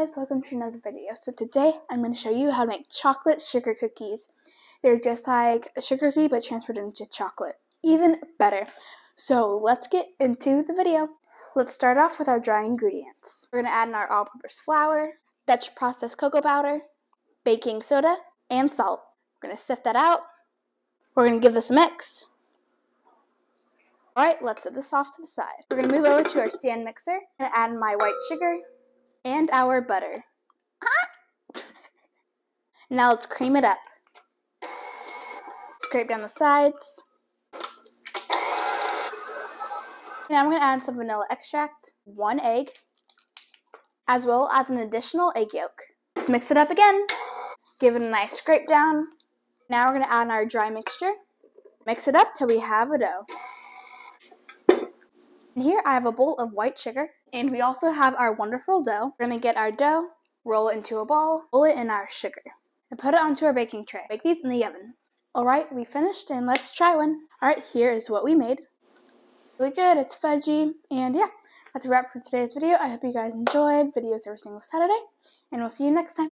guys, welcome to another video. So today I'm going to show you how to make chocolate sugar cookies. They're just like a sugar cookie but transferred into chocolate. Even better. So let's get into the video. Let's start off with our dry ingredients. We're going to add in our all-purpose flour, Dutch processed cocoa powder, baking soda, and salt. We're going to sift that out. We're going to give this a mix. Alright, let's set this off to the side. We're going to move over to our stand mixer and add in my white sugar and our butter. now let's cream it up. Scrape down the sides. Now I'm going to add some vanilla extract, one egg, as well as an additional egg yolk. Let's mix it up again. Give it a nice scrape down. Now we're going to add in our dry mixture. Mix it up till we have a dough. And here I have a bowl of white sugar, and we also have our wonderful dough. We're gonna get our dough, roll it into a ball, roll it in our sugar, and put it onto our baking tray. Bake these in the oven. Alright, we finished, and let's try one. Alright, here is what we made. Really good, it's fudgy, and yeah, that's a wrap for today's video. I hope you guys enjoyed videos every single Saturday, and we'll see you next time.